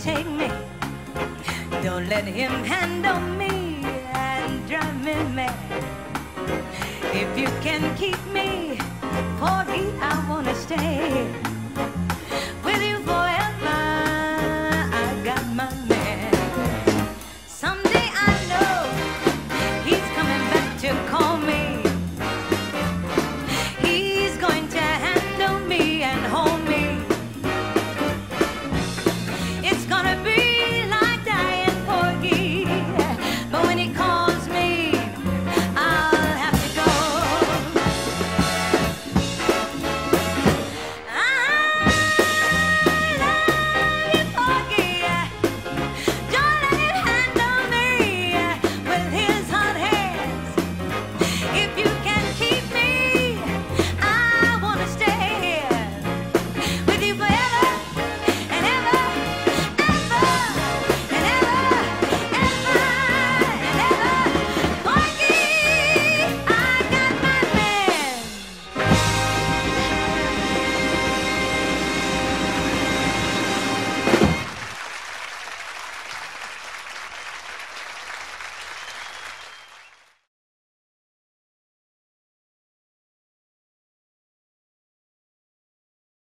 take me. Don't let him handle me and drive me mad. If you can keep me, Porgy, me.